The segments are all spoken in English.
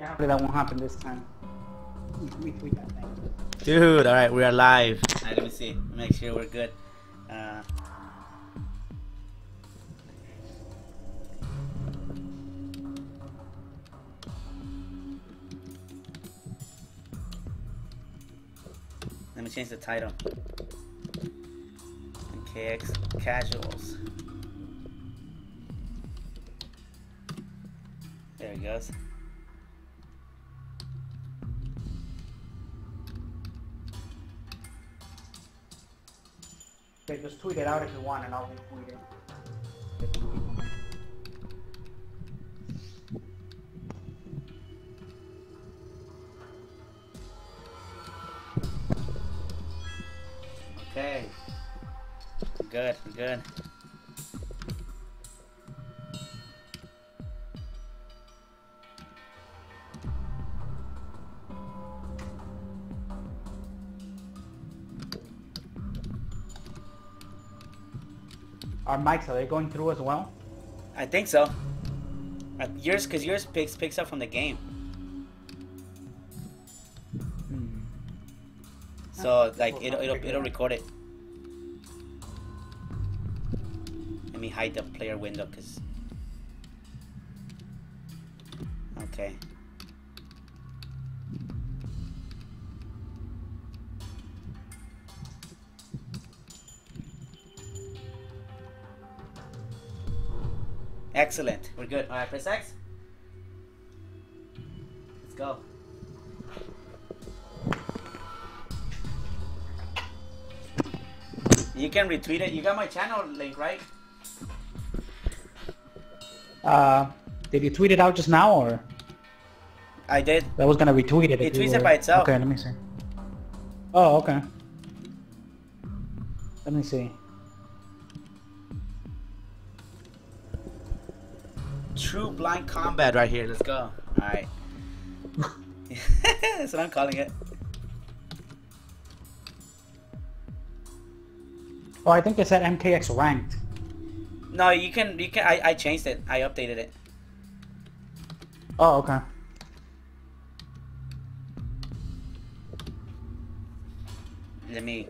Yeah, hopefully that won't happen this time. Retweet that thing. Dude, alright, we are live. Alright, let me see. Make sure we're good. Uh, let me change the title. KX Casuals. There it goes. Okay, just tweet it out if you want and I'll retweet it. Okay. Good, good. Our mics, are they going through as well? I think so. Uh, yours, cause yours picks picks up from the game. So like it'll it'll it'll record it. Let me hide the player window, cause. Excellent. We're good. All right, press X. Let's go. You can retweet it. You got my channel link, right? Uh, did you tweet it out just now or? I did. I was gonna retweet it. It tweets it by itself. Okay, let me see. Oh, okay. Let me see. Blind combat right here. Let's go. All right. That's what I'm calling it. Oh, I think it said MKX ranked. No, you can. You can. I, I changed it. I updated it. Oh, okay. Let me.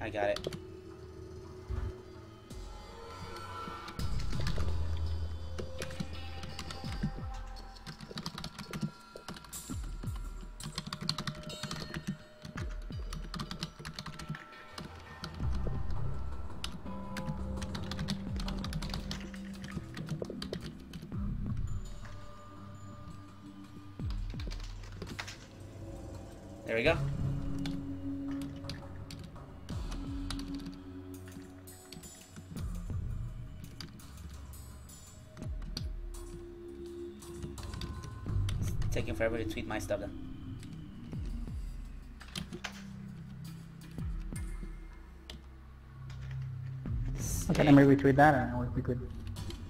I got it. Tweet my stuff then. Okay, let me retweet that and we, we could.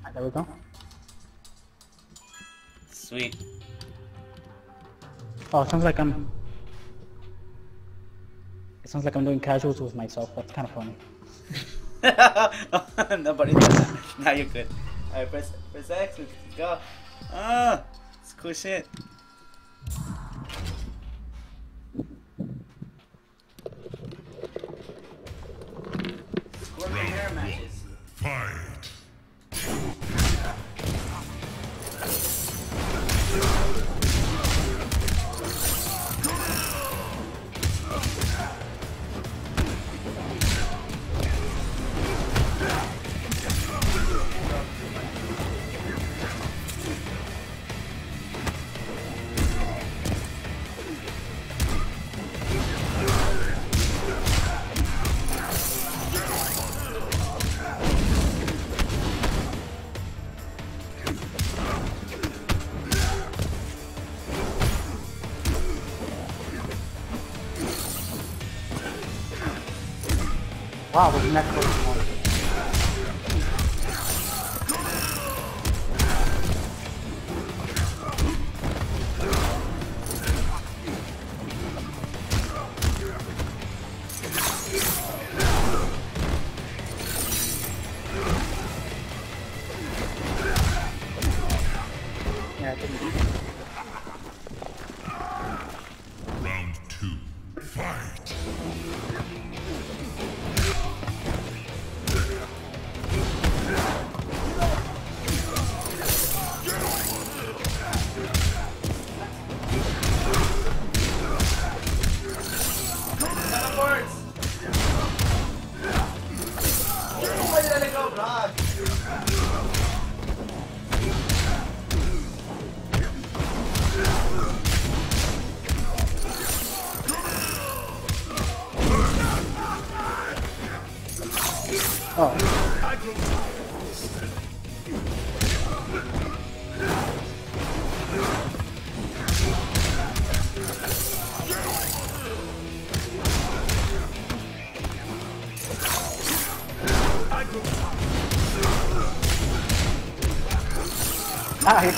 ah, There we go. Sweet. Oh, it sounds like I'm. It sounds like I'm doing casuals with myself. That's kind of funny. Nobody does that. Now you're good. Alright, press, press X. Let's go. Ah, it's cool shit.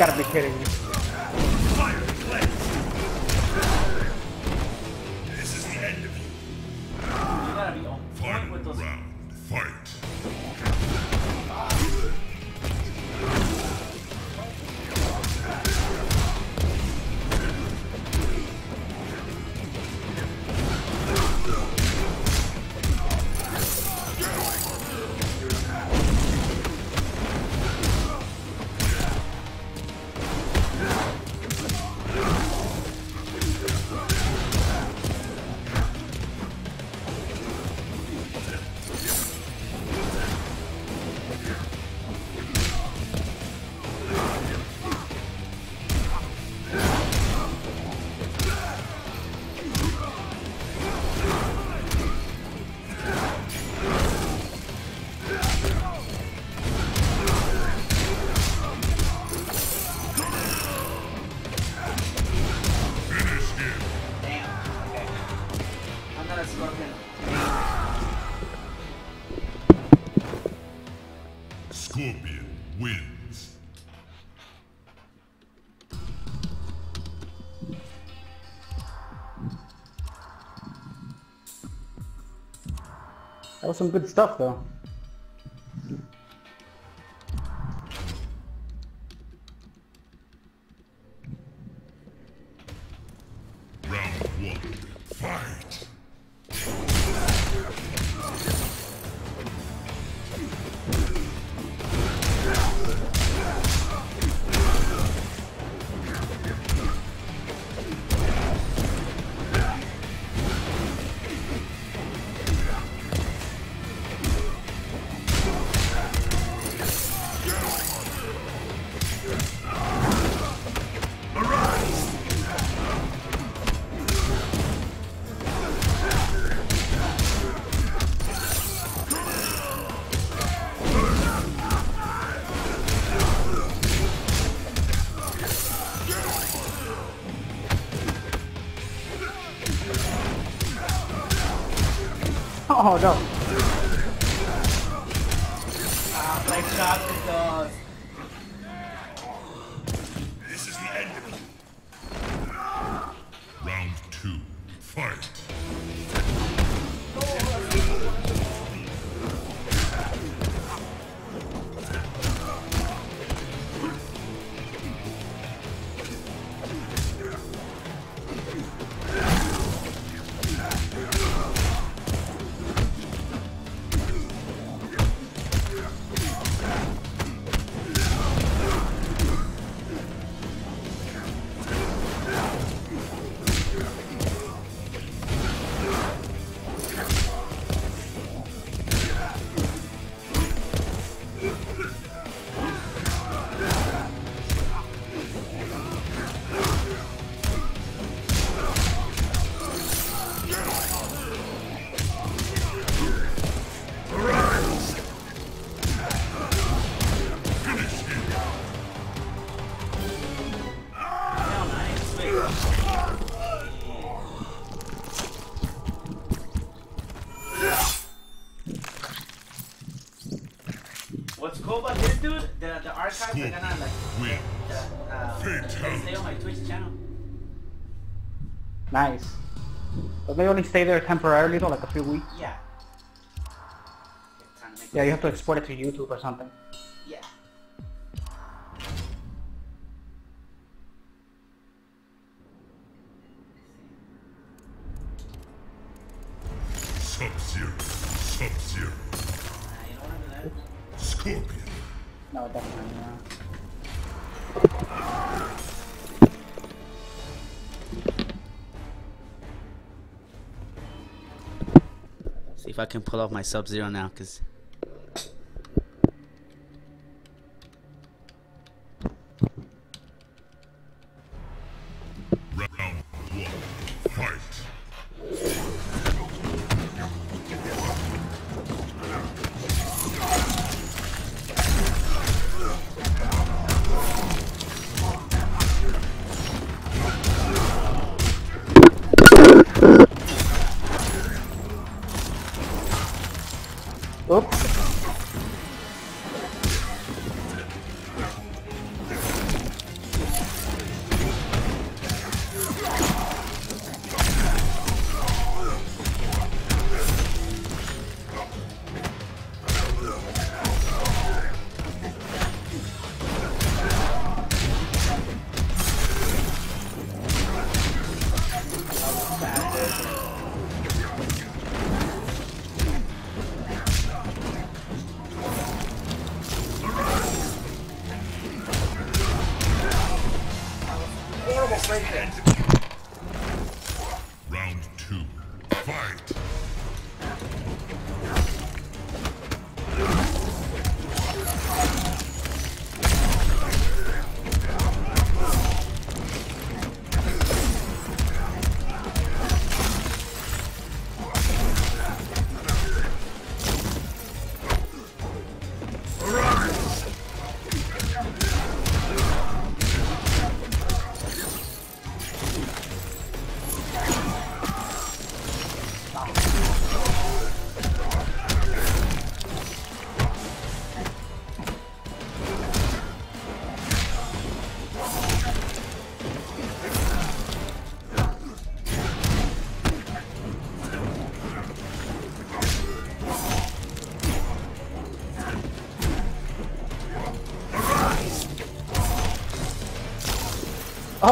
gotta be carpintero. That was some good stuff, though. Oh no. they only stay there temporarily though, like a few weeks? Yeah. Yeah, you have to export it to YouTube or something. if I can pull off my Sub Zero now, because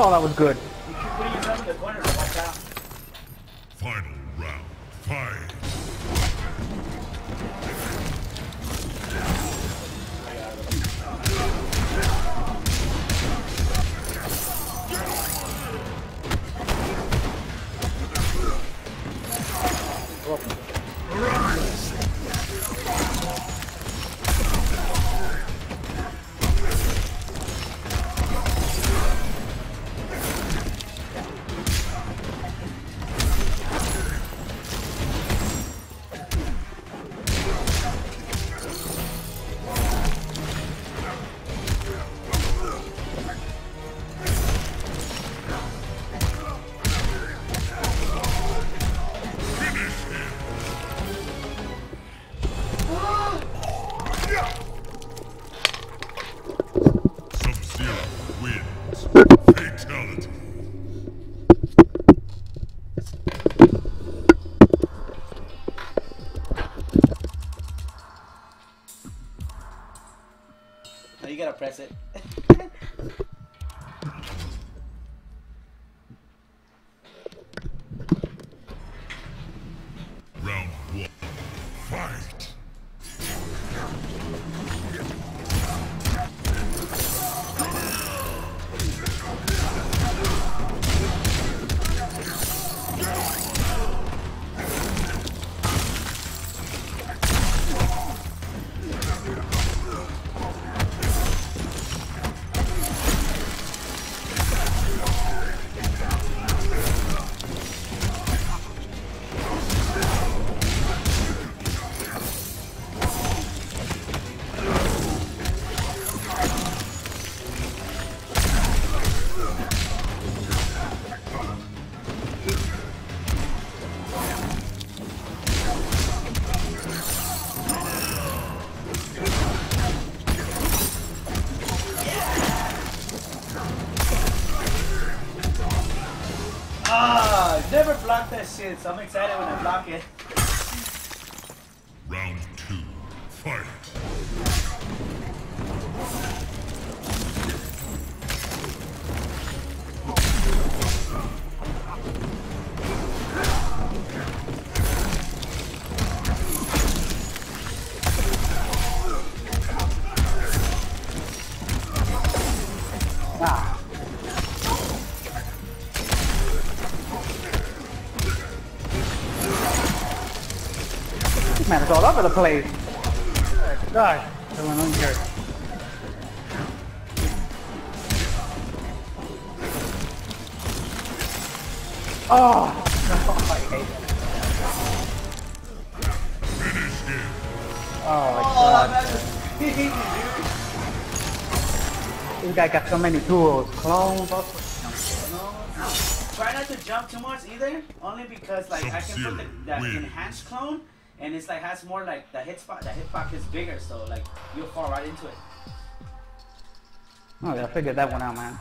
Oh, that was good. Never block that shit, so I'm excited when I block it. Place. God, what's going on here? Oh, I hate it. Oh my Oh, god. man, he hit me, dude. This guy got so many tools. Clones, all sorts. No, try not to jump too much either. Only because like I can put the, that enhanced clone, and it's like has more like the hit spot. The hitbox is bigger, so like you'll fall right into it. Oh, yeah, I figured that one out, man.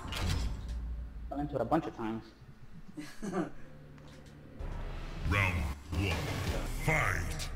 Fell into it a bunch of times. Round one. Fight.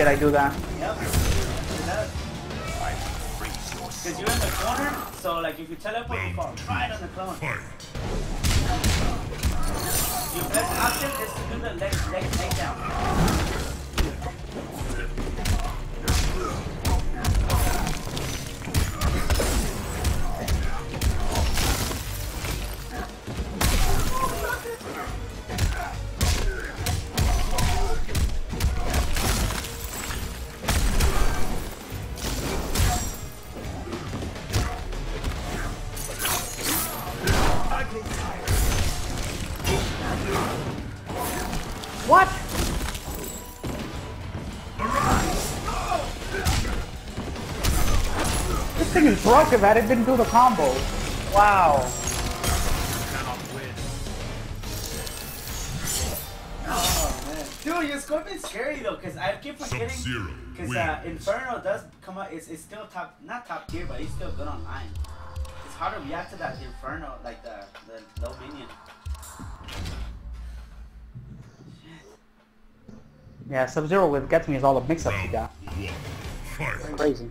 Did I do that? Yep. Because you're in the corner, so like if you teleport, you fall right on the clone. Your best option is to do the leg, leg, leg thing is broken, man. It didn't do the combo. Wow. Oh man, dude, your Scorpion's scary though, cause I keep forgetting. Cause uh. Inferno does come out. It's, it's still top, not top tier, but he's still good online. It's hard to react to that Inferno, like the the low minion. Yeah, Sub-Zero with gets me is all the mix-ups you got. Crazy.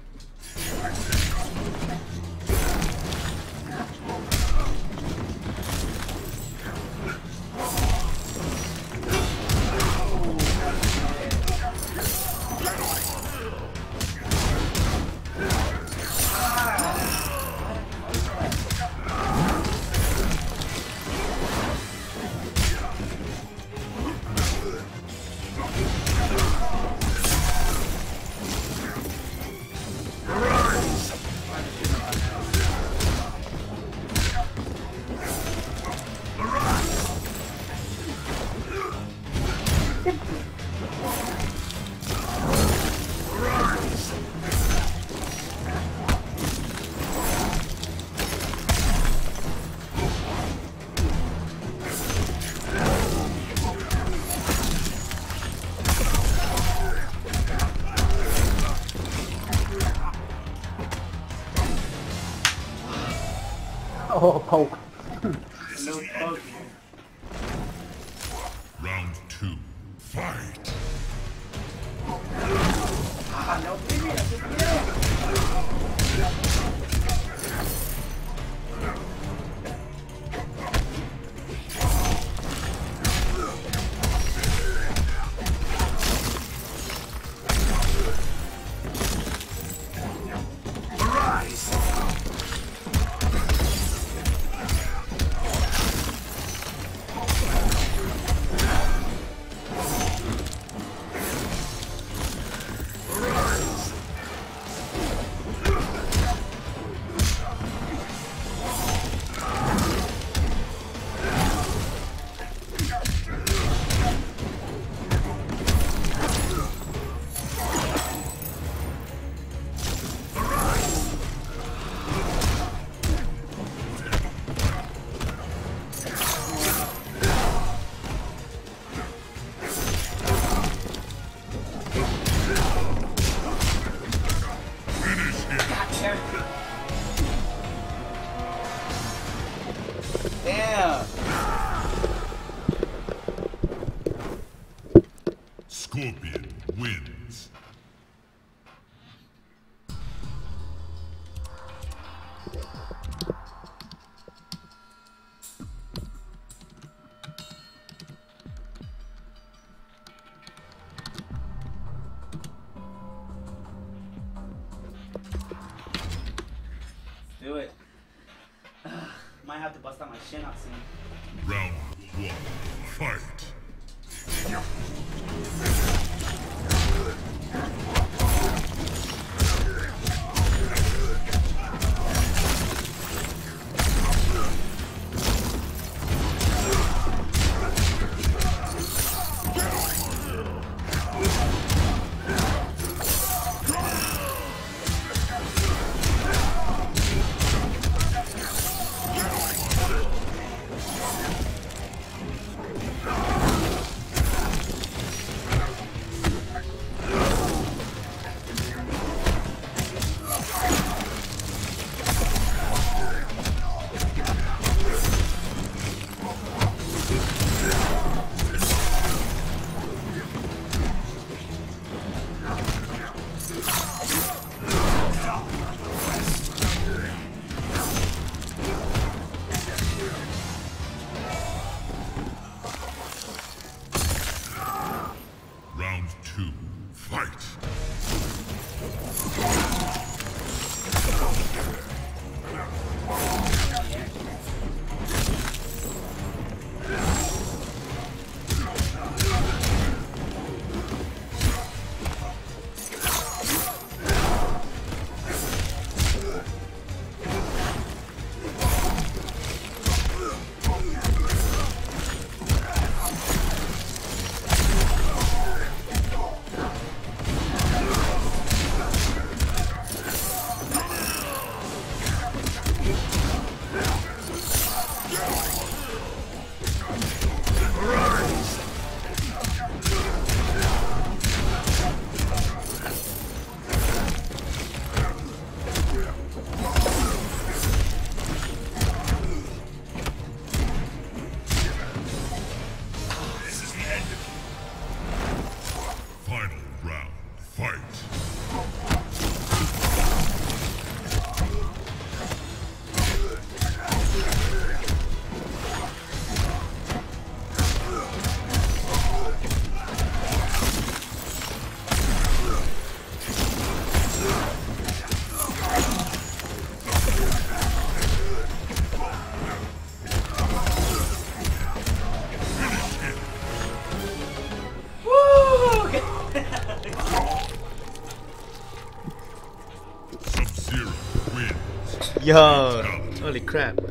Yo, holy crap.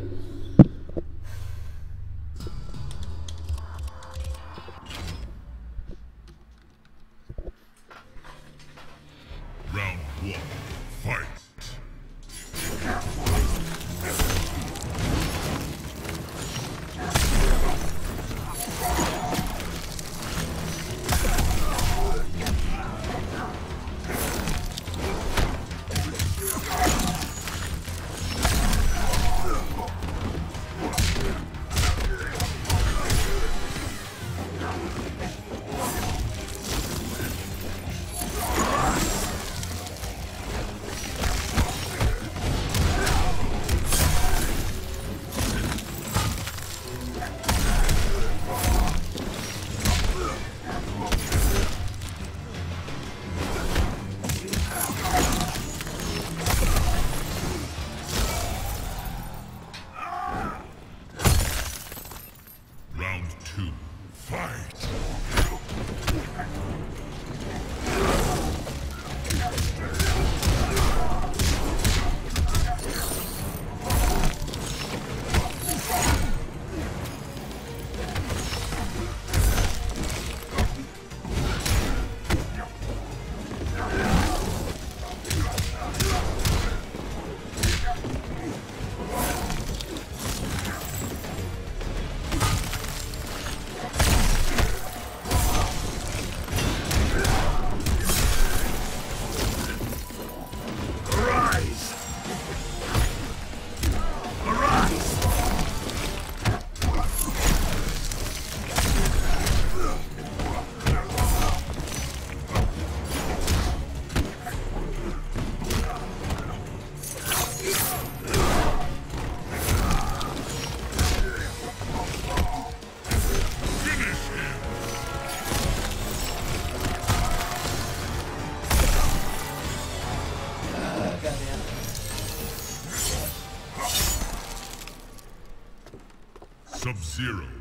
Zero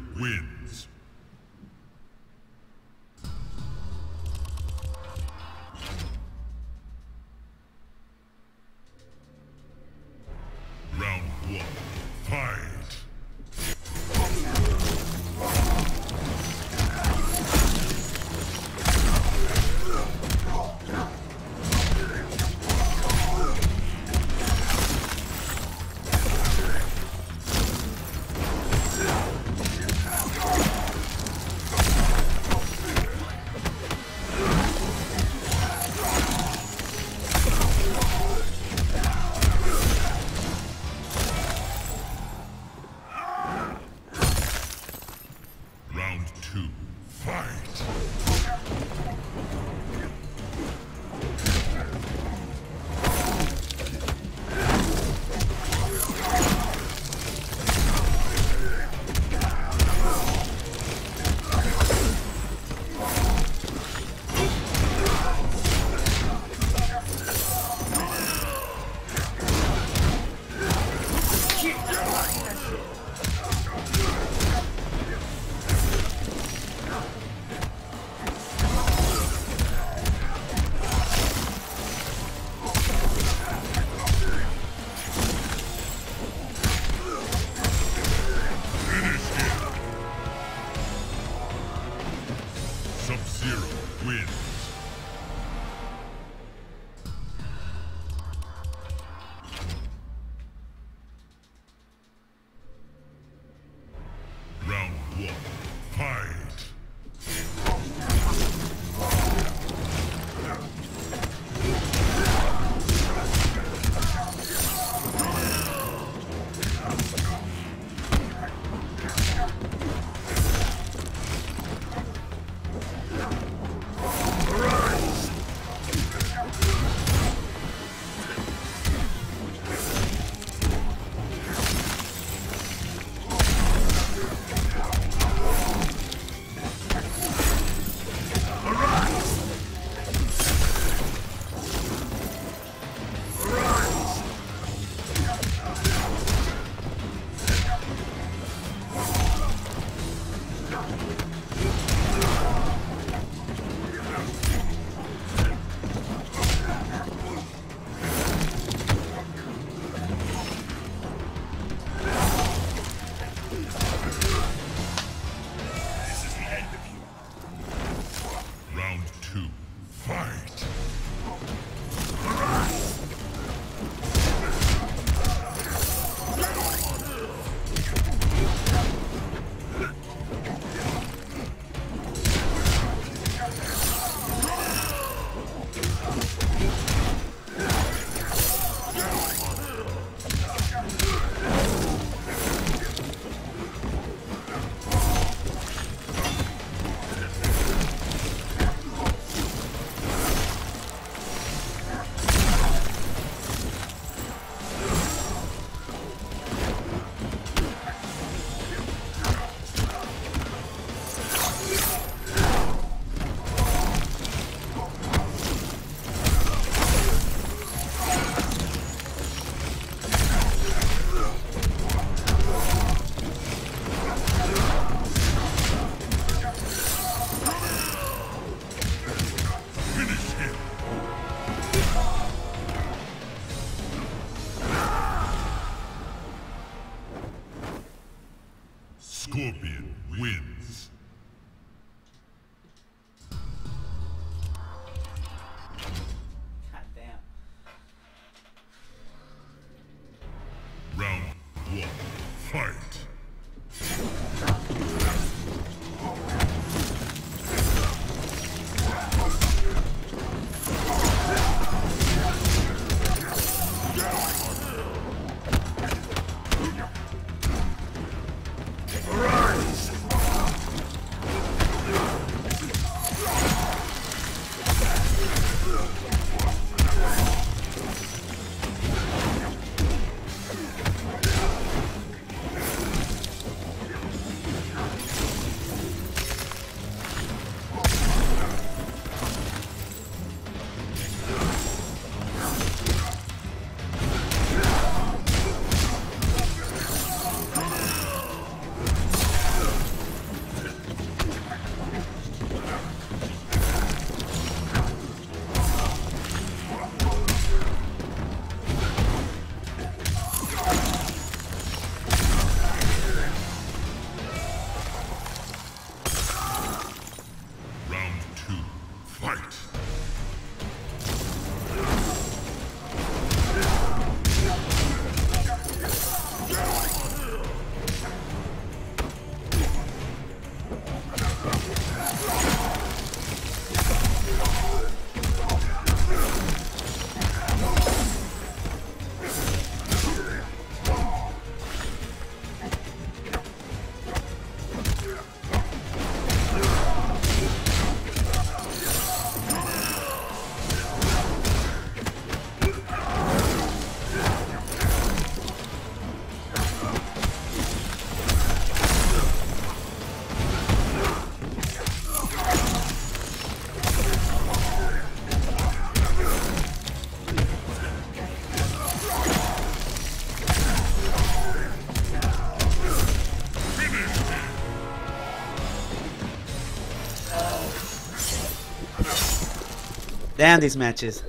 Damn these matches.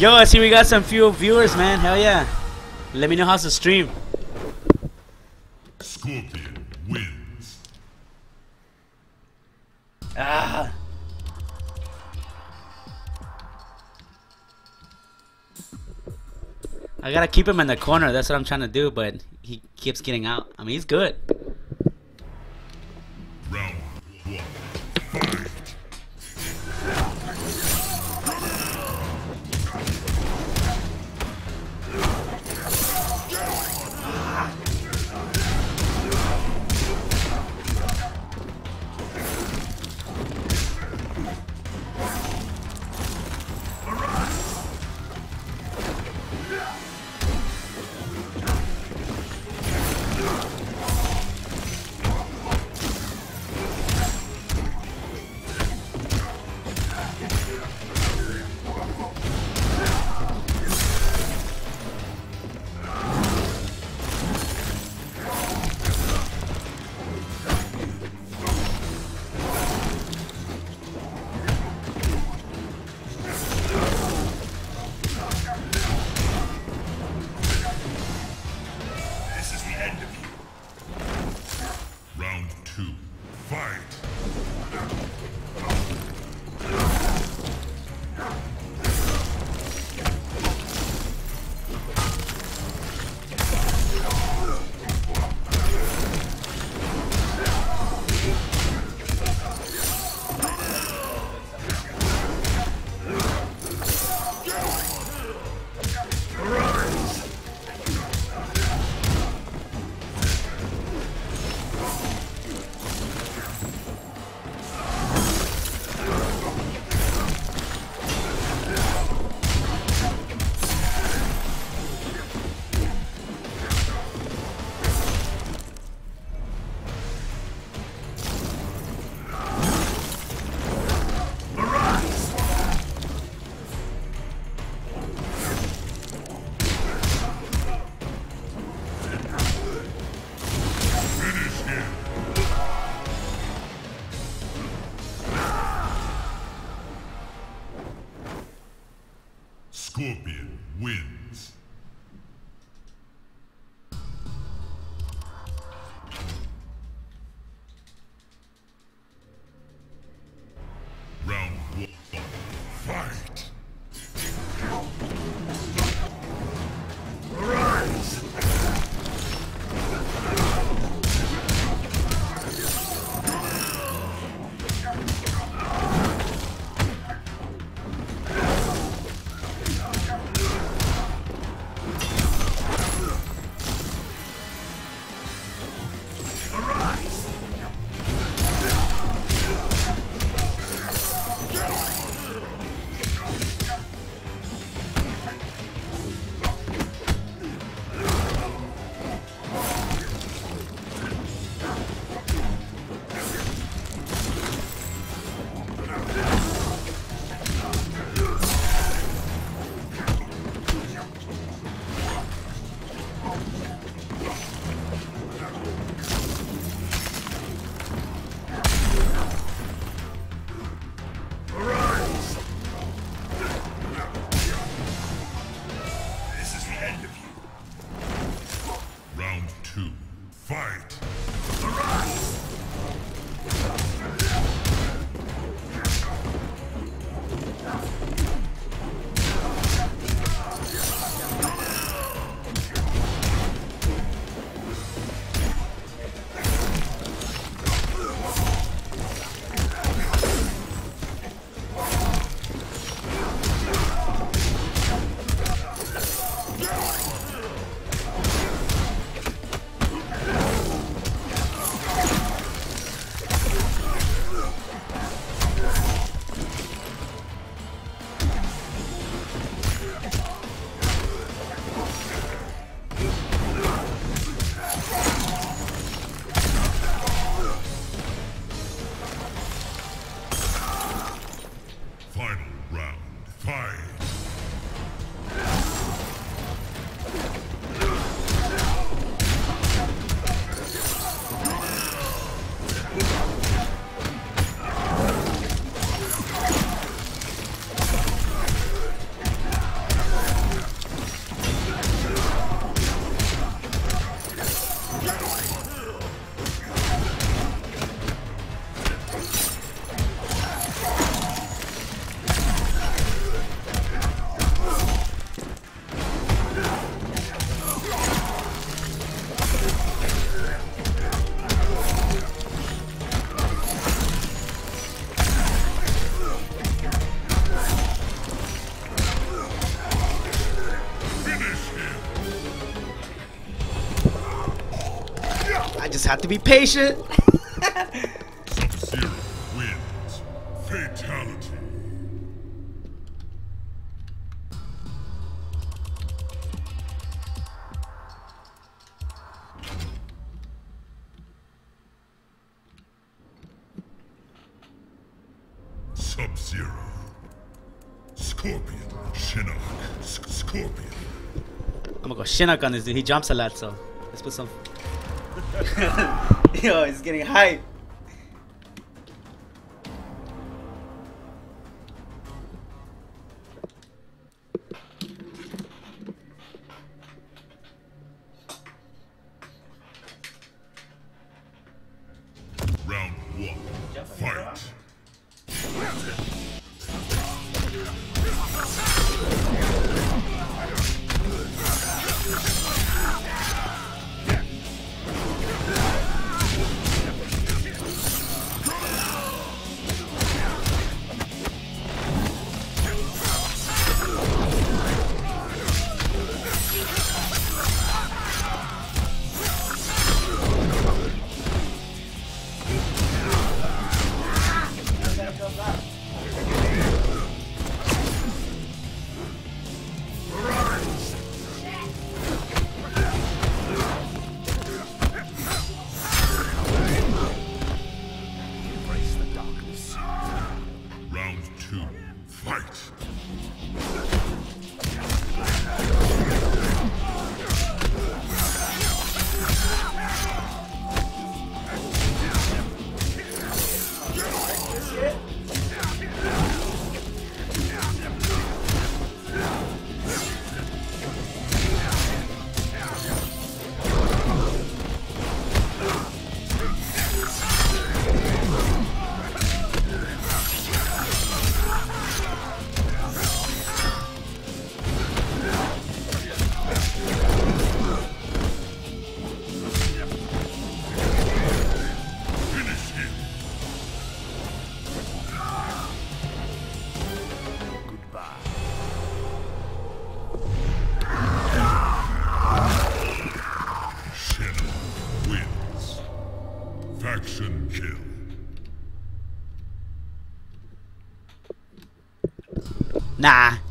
Yo, I see we got some few viewers, man. Hell yeah. Let me know how's the stream. Scorpion wins. Ah. I gotta keep him in the corner. That's what I'm trying to do, but he keeps getting out. I mean, he's good. end of have to be patient. Sub-Zero wins. Fatality. Sub-Zero. Scorpion. Shinnok. S- Scorpion. I'm gonna go Shinnok on this dude. He jumps a lot, so let's put some. Yo, it's getting hype.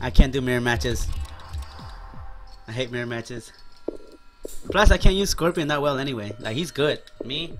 I can't do mirror matches. I hate mirror matches. Plus, I can't use Scorpion that well anyway. Like, he's good. Me?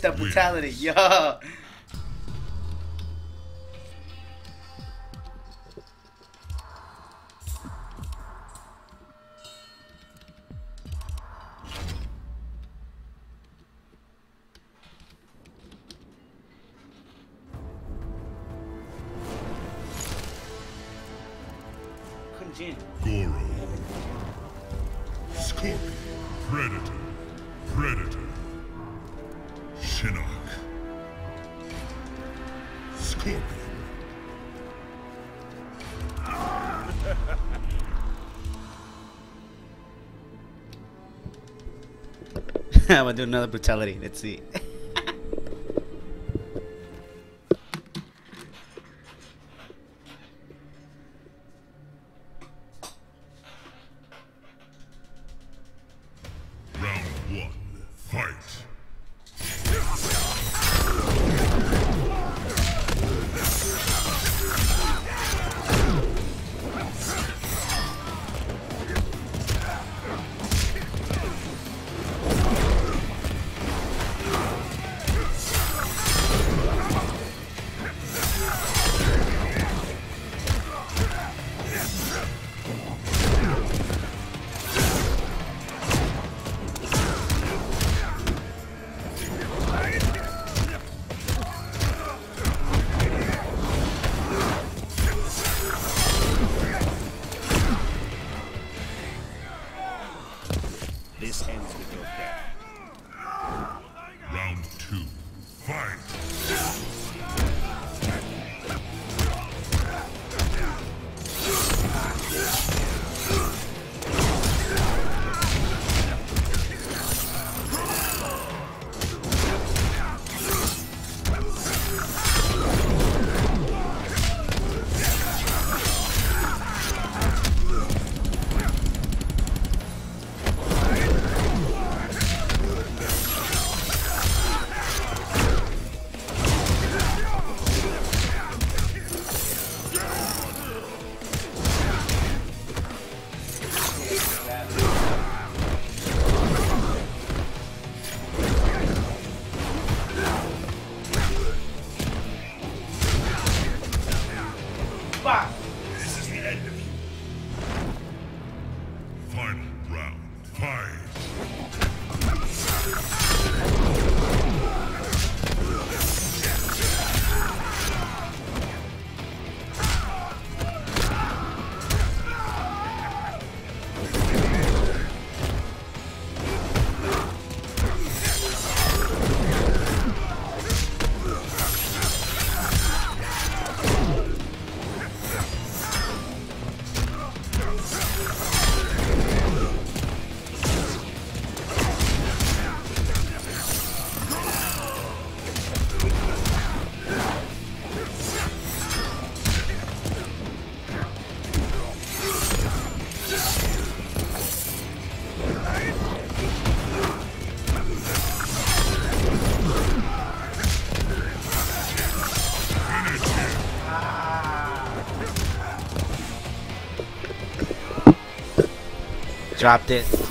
Damn, with the brutality, yo. I'm gonna do another brutality. Let's see. Dropped it.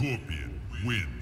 Scorpion wins.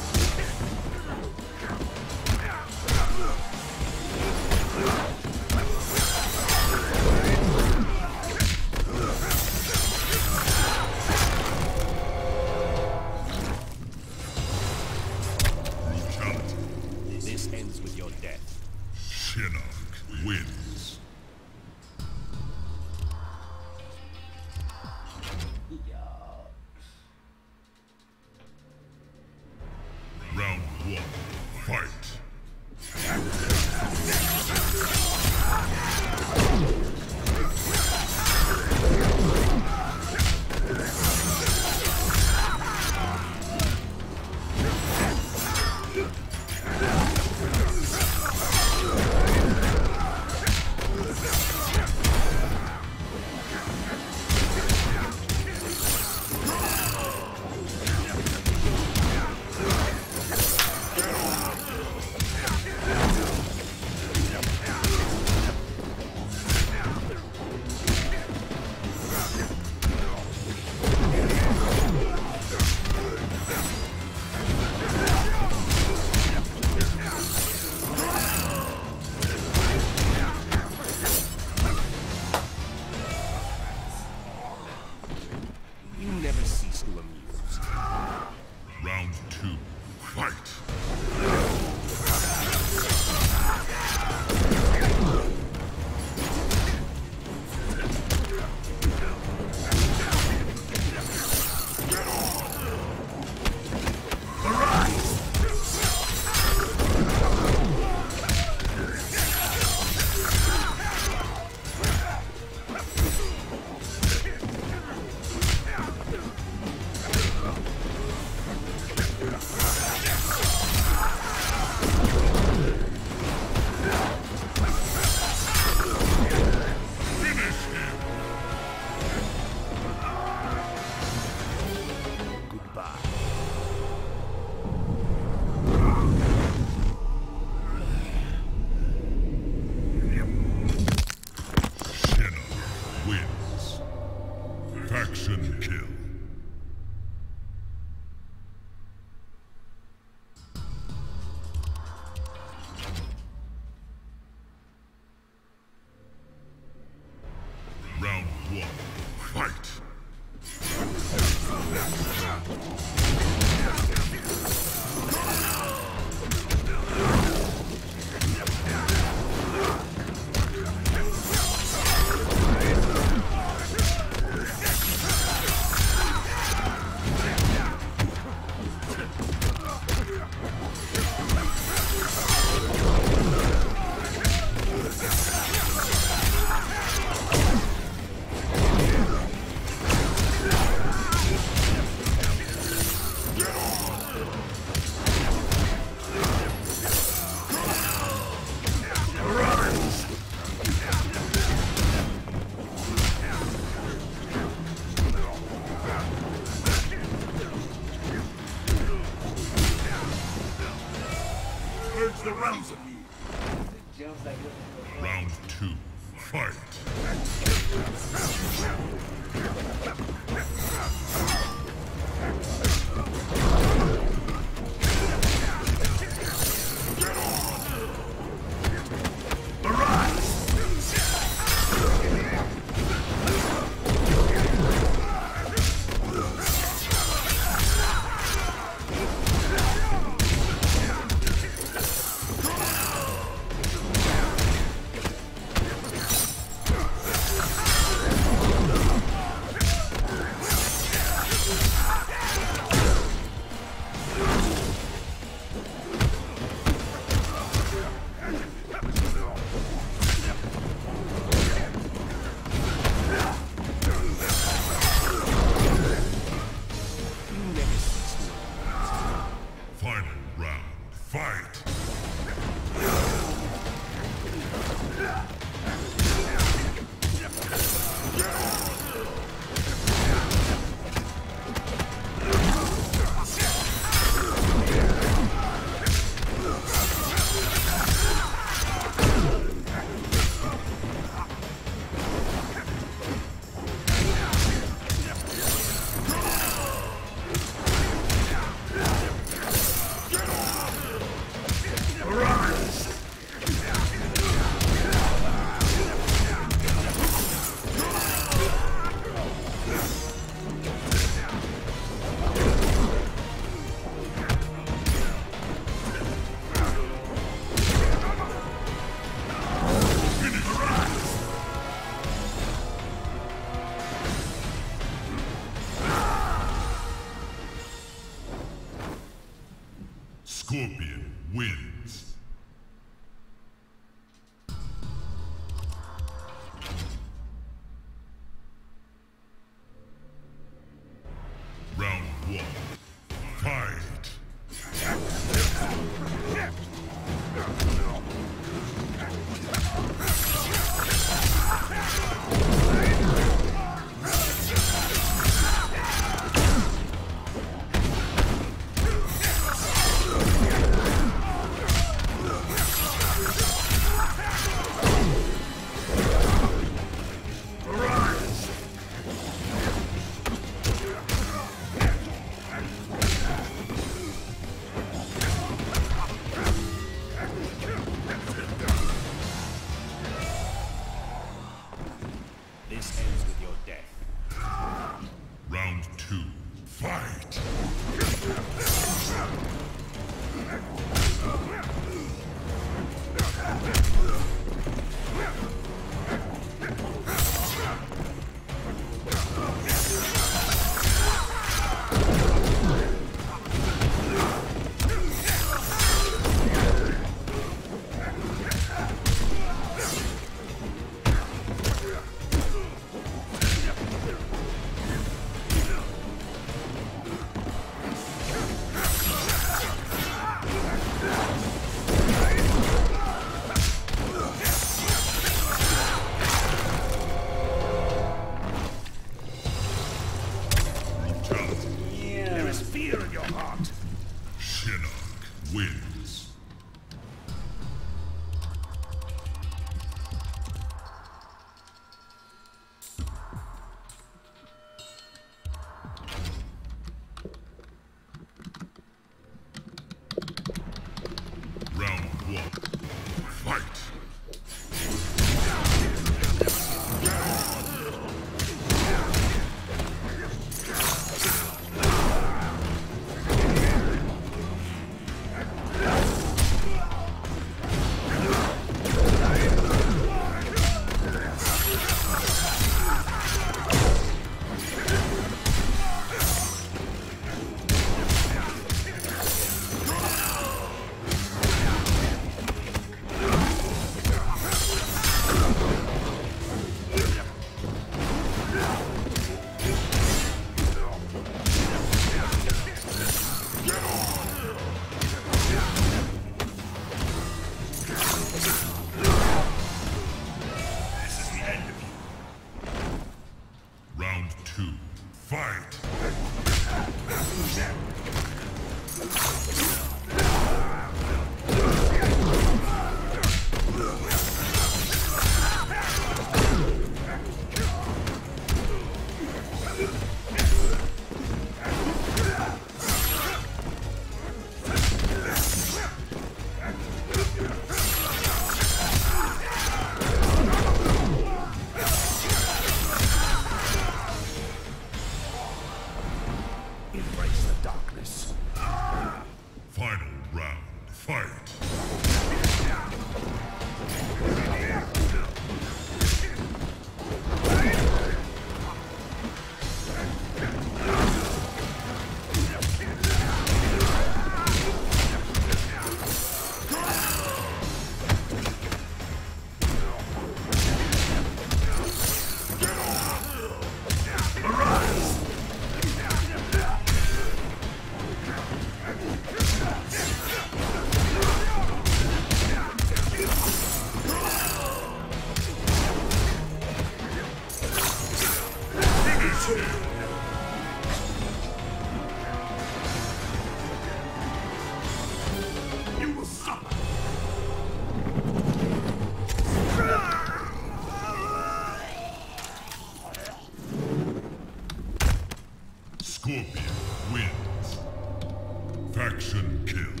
Action kill.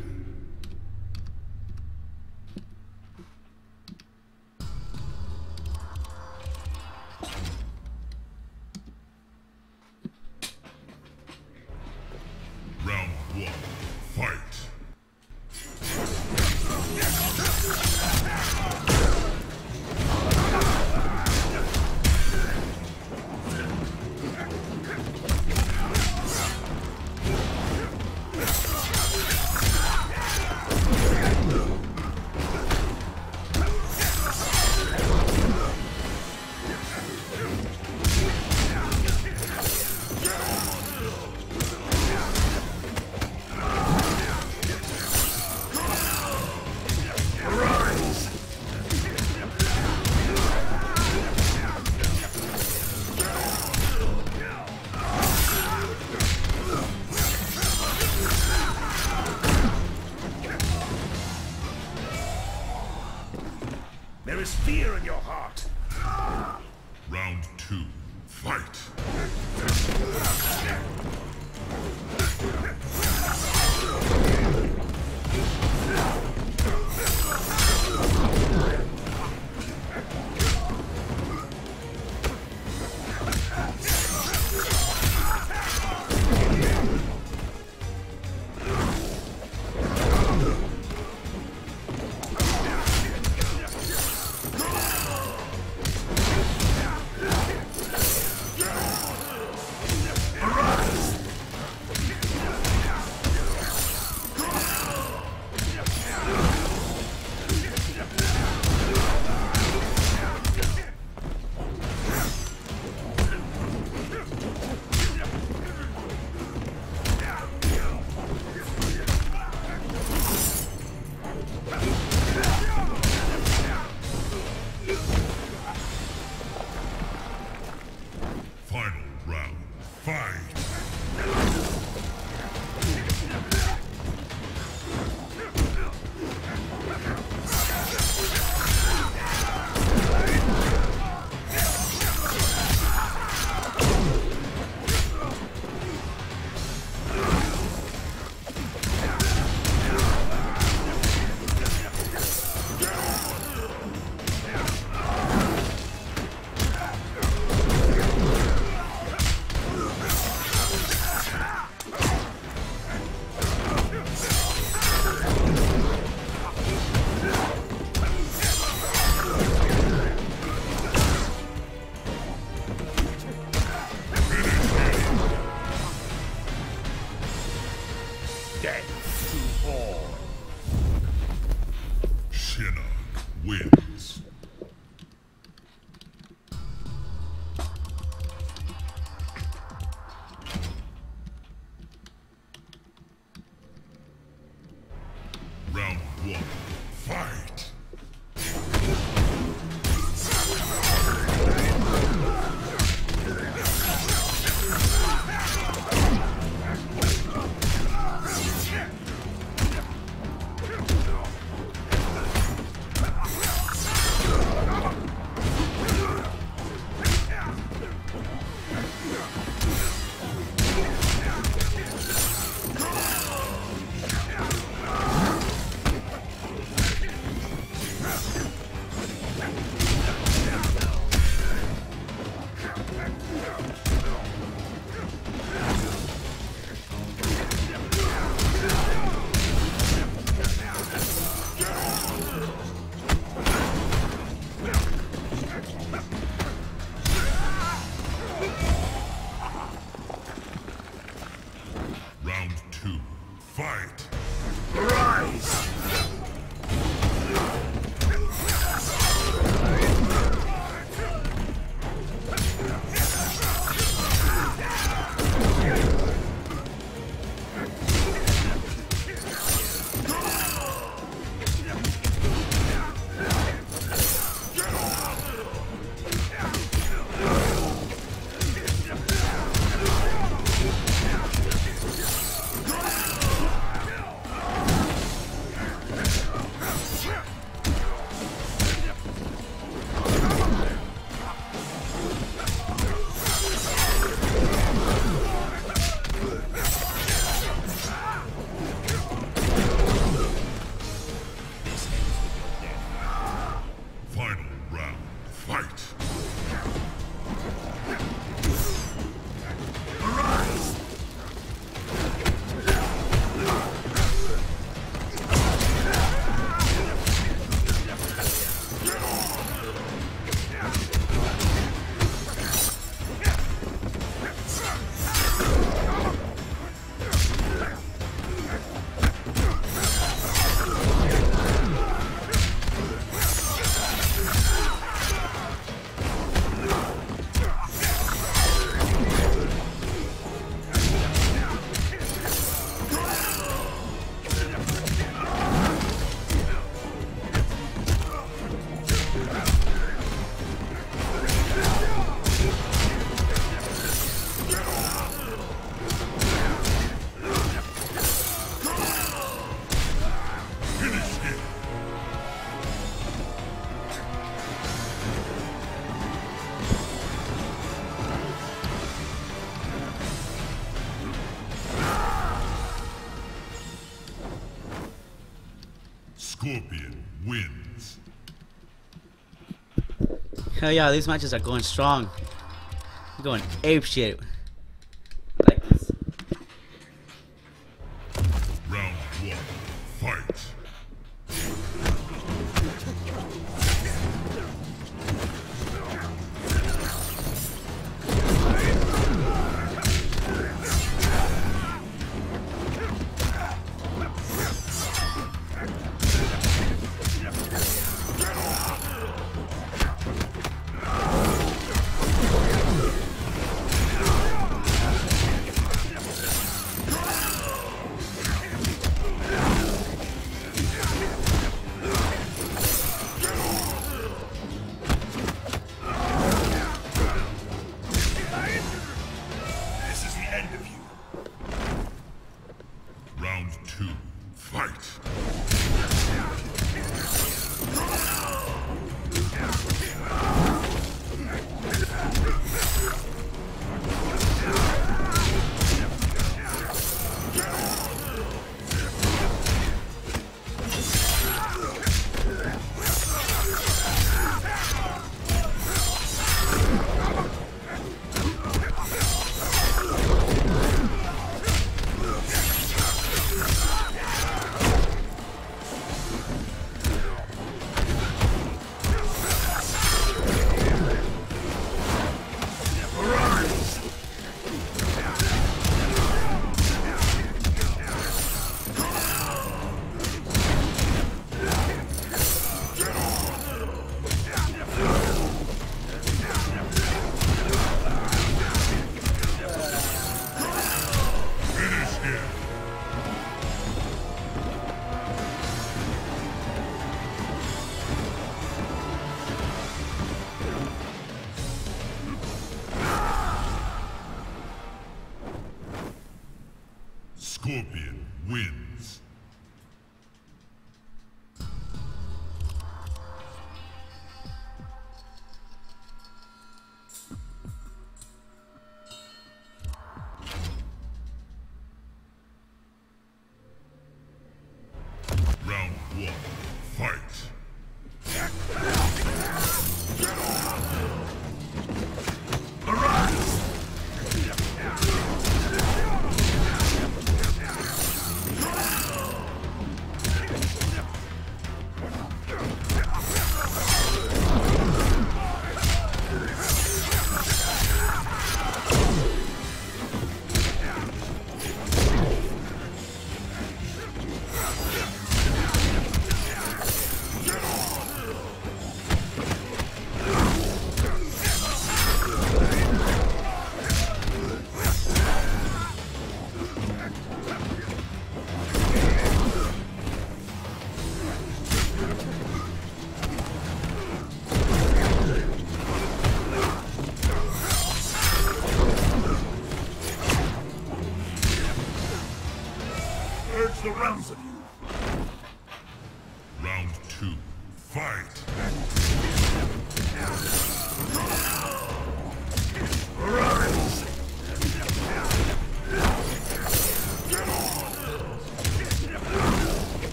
Hell yeah, these matches are going strong. Going ape shit.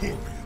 victorious.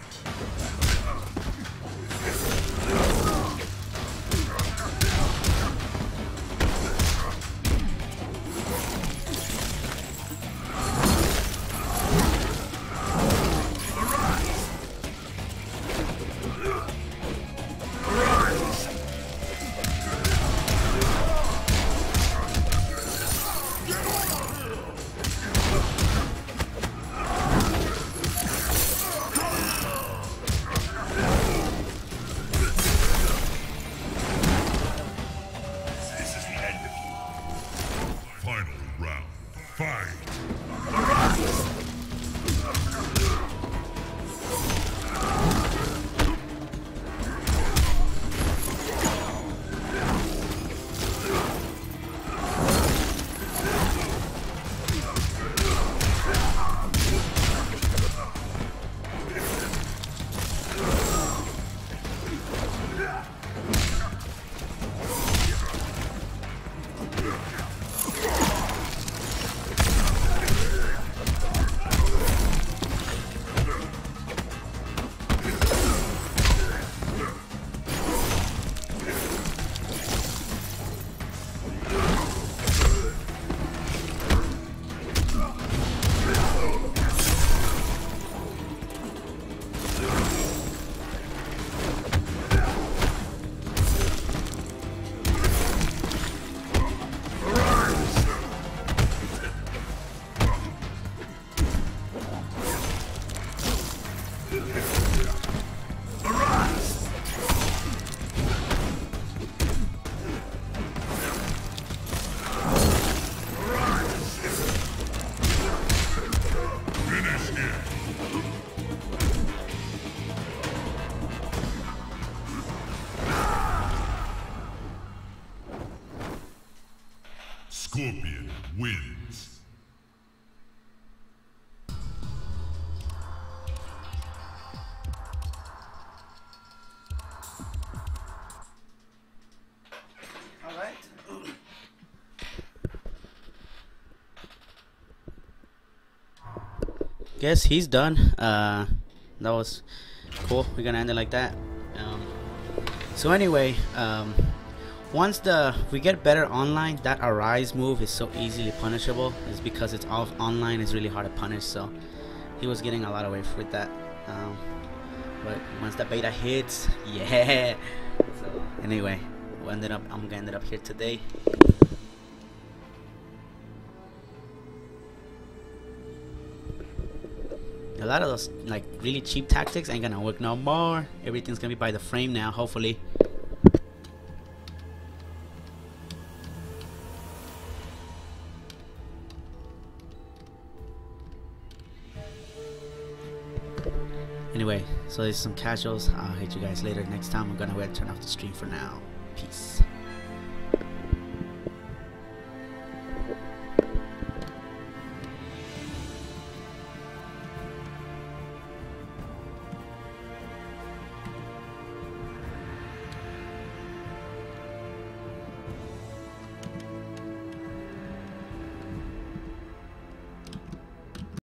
Thank you. Guess he's done. Uh, that was cool. We're gonna end it like that. Um, so anyway, um, once the we get better online, that arise move is so easily punishable. Is because it's all online. is really hard to punish. So he was getting a lot of away with that. Um, but once the beta hits, yeah. So anyway, we ended up. I'm gonna end up here today. Lot of those like really cheap tactics ain't gonna work no more. Everything's gonna be by the frame now, hopefully. Anyway, so there's some casuals. I'll hit you guys later next time. I'm gonna go ahead and turn off the stream for now. Peace.